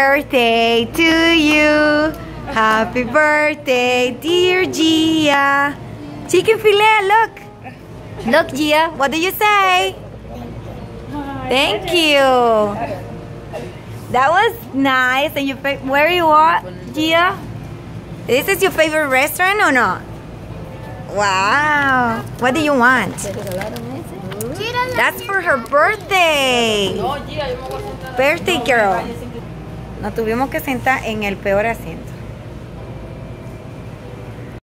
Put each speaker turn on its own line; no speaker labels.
birthday to you. Happy birthday, dear Gia. Chick-fil-A, look. Look, Gia, what do you say? Thank you. That was nice. And you where you are, Gia? This is your favorite restaurant or not? Wow. What do you want? That's for her birthday. Birthday girl. Nos tuvimos que sentar en el peor asiento.